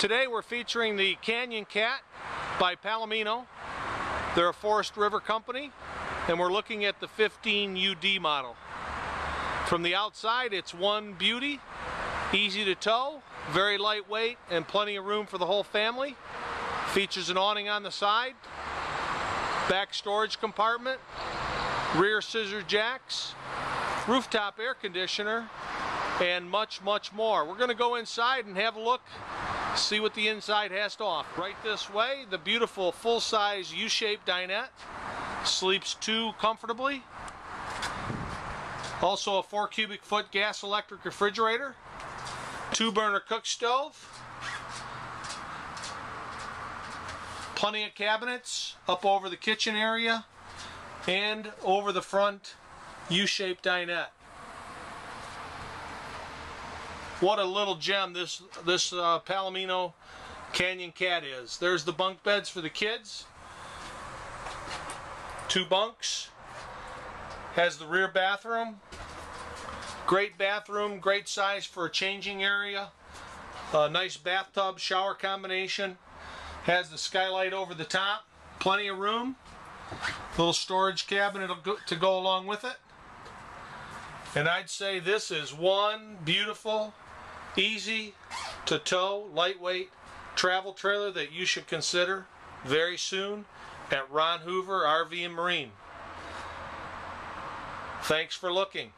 Today we're featuring the Canyon Cat by Palomino. They're a Forest River company and we're looking at the 15 UD model. From the outside it's one beauty, easy to tow, very lightweight and plenty of room for the whole family. Features an awning on the side, back storage compartment, rear scissor jacks, rooftop air conditioner, and much, much more. We're going to go inside and have a look, see what the inside has to offer. Right this way, the beautiful full-size U-shaped dinette sleeps two comfortably. Also a four cubic foot gas electric refrigerator, two burner cook stove, plenty of cabinets up over the kitchen area and over the front U-shaped dinette. What a little gem this this uh, Palomino Canyon Cat is. There's the bunk beds for the kids. Two bunks. Has the rear bathroom. Great bathroom, great size for a changing area. A nice bathtub shower combination. Has the skylight over the top. Plenty of room. Little storage cabinet to go along with it. And I'd say this is one beautiful easy to tow, lightweight travel trailer that you should consider very soon at Ron Hoover RV and Marine. Thanks for looking.